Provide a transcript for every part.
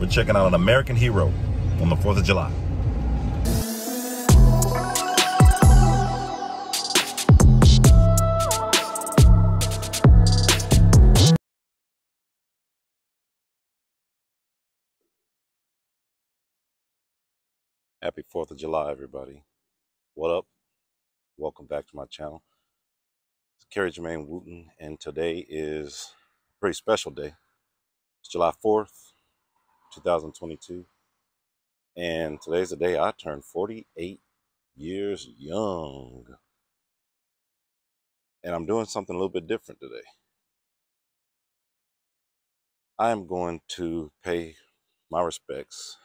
We're checking out an American hero on the 4th of July. Happy 4th of July, everybody. What up? Welcome back to my channel. It's Kerry Jermaine Wooten, and today is a pretty special day. It's July 4th, 2022. And today's the day I turned 48 years young. And I'm doing something a little bit different today. I am going to pay my respects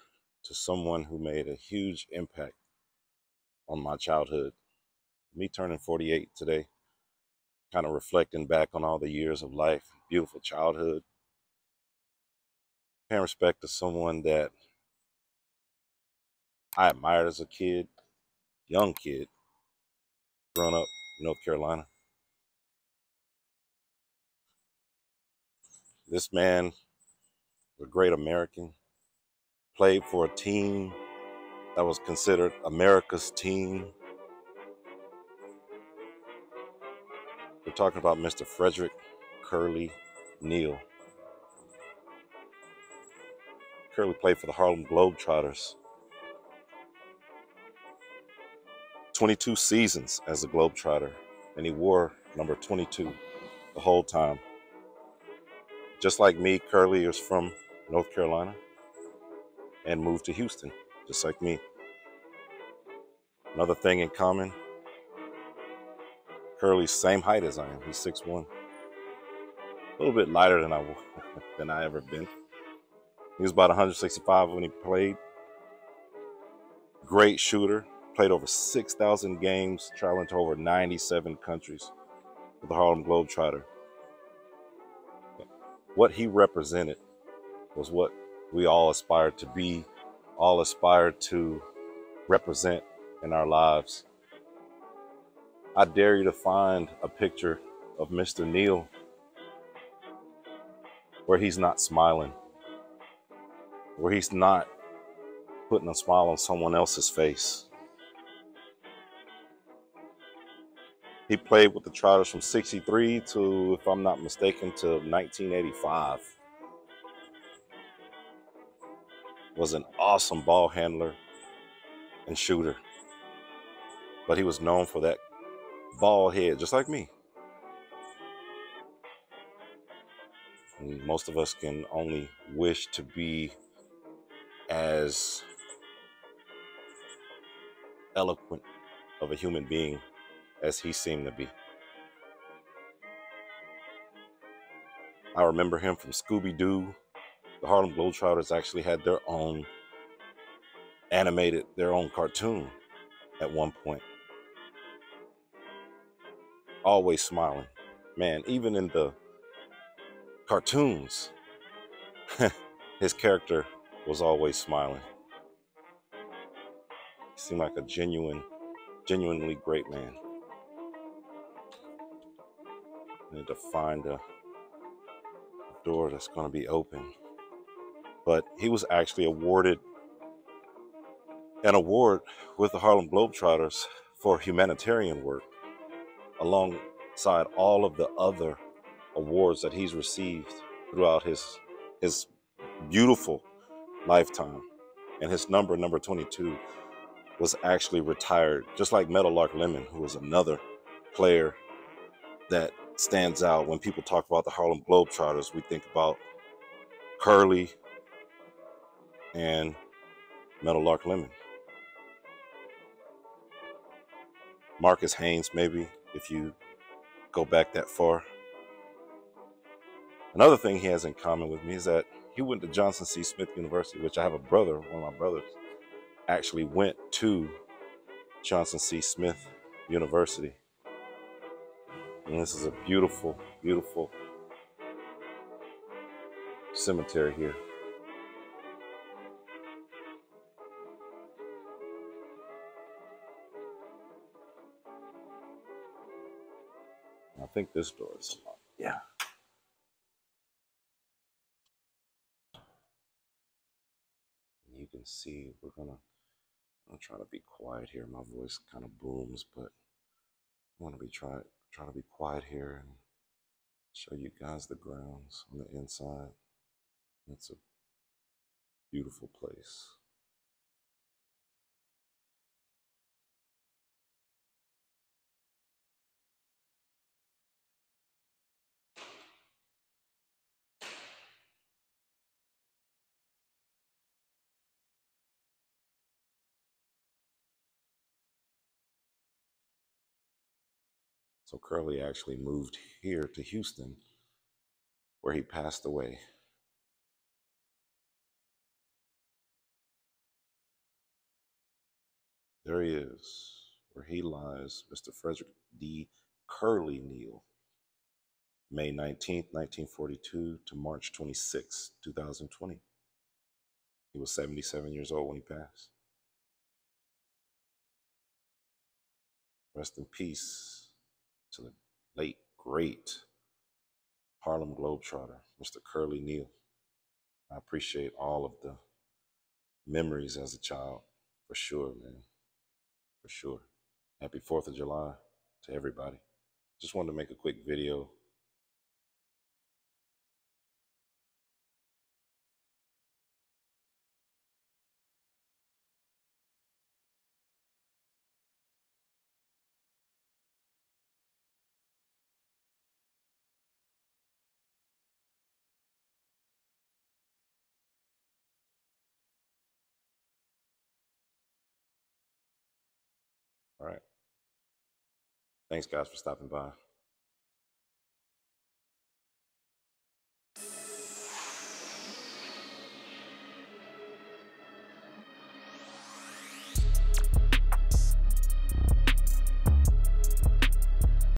to someone who made a huge impact on my childhood. Me turning 48 today, kind of reflecting back on all the years of life, beautiful childhood. Paying respect to someone that I admired as a kid, young kid, growing up in North Carolina. This man a great American, played for a team that was considered America's team. We're talking about Mr. Frederick Curly Neal. Curly played for the Harlem Globetrotters. 22 seasons as a Globetrotter, and he wore number 22 the whole time. Just like me, Curly is from North Carolina and moved to Houston, just like me. Another thing in common, Curly's same height as I am. He's 6'1". A little bit lighter than I than I ever been. He was about 165 when he played. Great shooter. Played over 6,000 games, traveling to over 97 countries with the Harlem Globetrotter. What he represented was what we all aspire to be, all aspire to represent in our lives. I dare you to find a picture of Mr. Neal where he's not smiling, where he's not putting a smile on someone else's face. He played with the Trotters from 63 to, if I'm not mistaken, to 1985. Was an awesome ball handler and shooter. But he was known for that ball head, just like me. And most of us can only wish to be as eloquent of a human being as he seemed to be. I remember him from Scooby Doo. The Harlem Globetrotters actually had their own animated, their own cartoon at one point. Always smiling. Man, even in the cartoons, his character was always smiling. He seemed like a genuine, genuinely great man. I need to find a door that's going to be open. But he was actually awarded an award with the Harlem Globetrotters for humanitarian work alongside all of the other awards that he's received throughout his his beautiful lifetime. And his number, number 22, was actually retired, just like Meadowlark Lemon, who was another player that stands out when people talk about the Harlem Globetrotters. We think about Curly and Meadowlark Lemon. Marques Haynes, maybe, if you go back that far. Another thing he has in common with me is that he went to Johnson C. Smith University, which I have a brother, one of my brothers, actually went to Johnson C. Smith University. And this is a beautiful, beautiful cemetery here. I think this door is locked. See, we're gonna. I'm trying to be quiet here. My voice kind of booms, but I want to be trying trying to be quiet here and show you guys the grounds on the inside. It's a beautiful place. Curly actually moved here to Houston, where he passed away. There he is, where he lies, Mr. Frederick D. Curly Neal, May 19, 1942 to March 26, 2020. He was 77 years old when he passed. Rest in peace to the late, great Harlem Globetrotter, Mr. Curly Neal. I appreciate all of the memories as a child, for sure, man. For sure. Happy 4th of July to everybody. Just wanted to make a quick video All right. Thanks, guys, for stopping by.